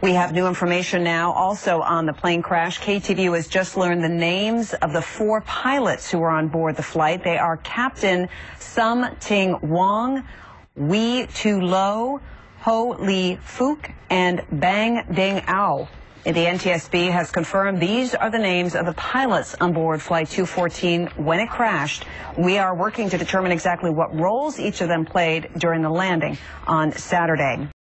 We have new information now also on the plane crash. KTVU has just learned the names of the four pilots who were on board the flight. They are Captain Sum Ting Wong, Wee Tu Lo, Ho Lee Fuk, and Bang Ding Ow. The NTSB has confirmed these are the names of the pilots on board Flight 214 when it crashed. We are working to determine exactly what roles each of them played during the landing on Saturday.